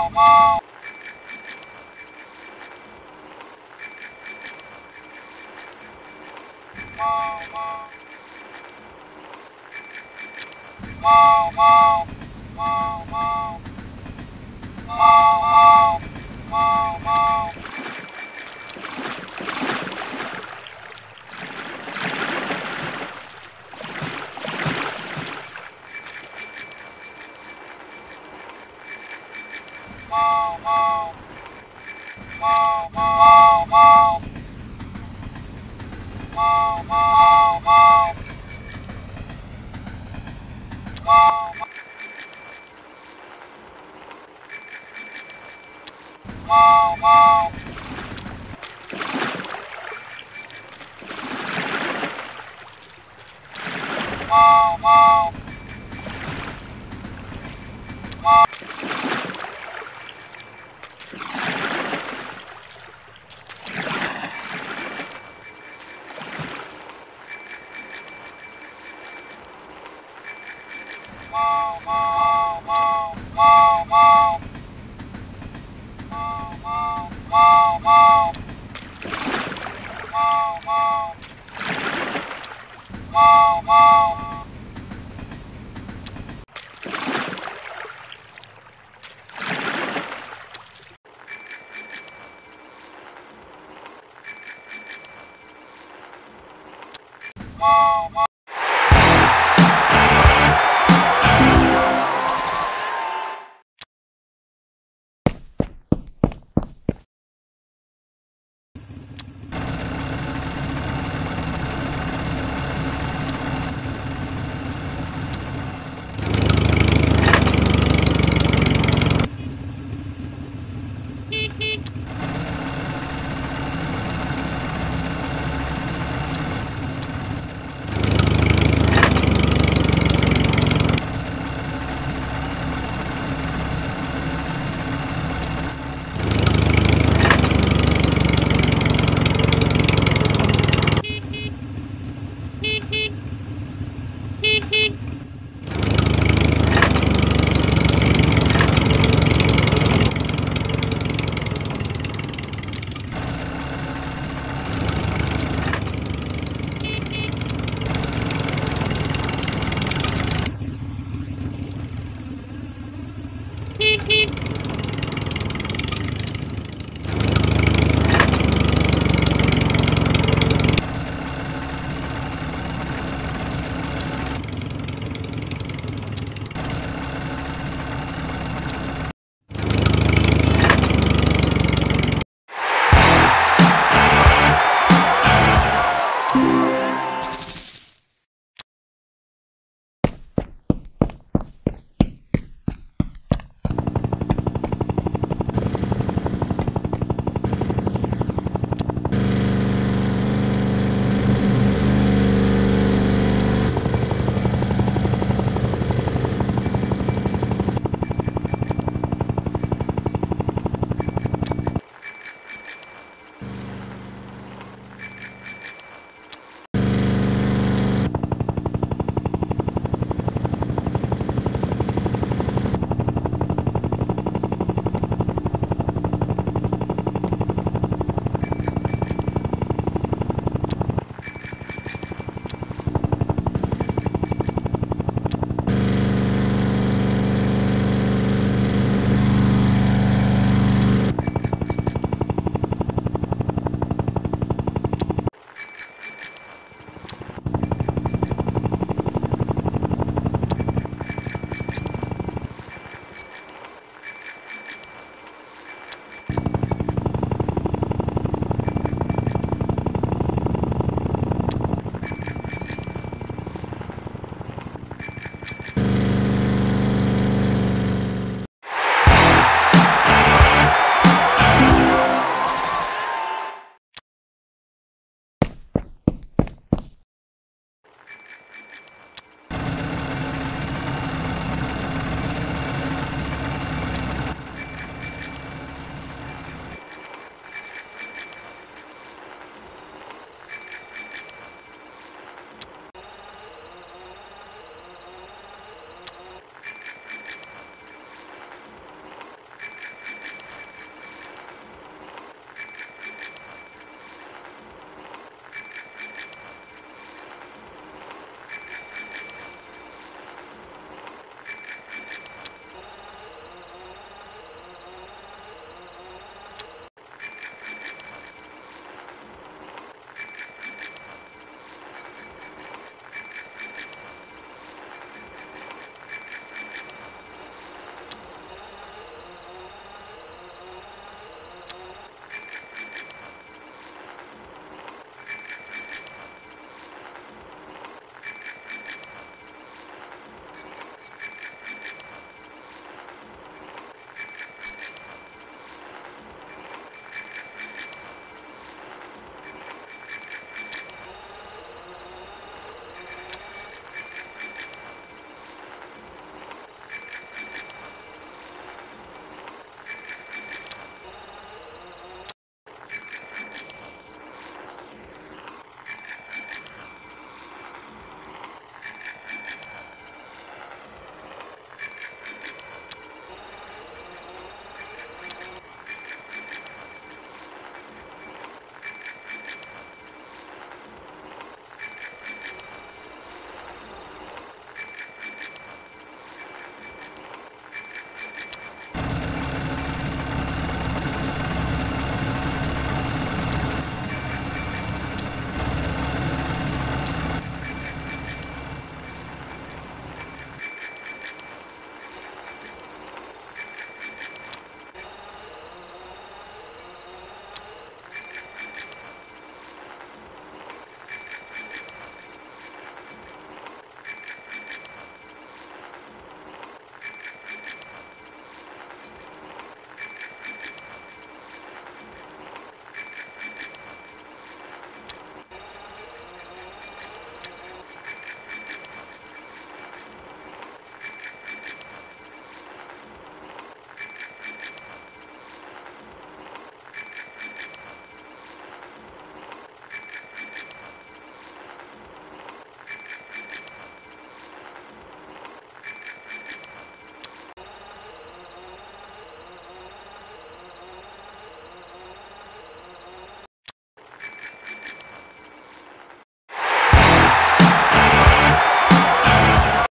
고 마. 猫猫 Oh.